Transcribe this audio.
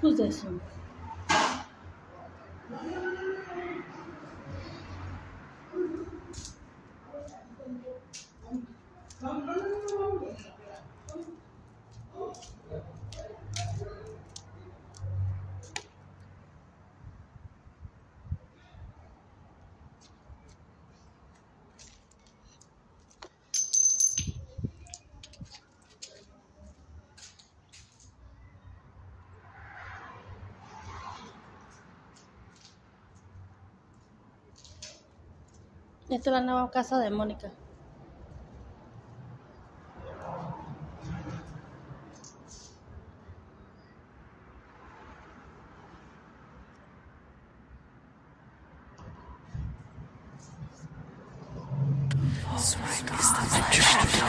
不在上。Esta es la nueva casa de Mónica. Oh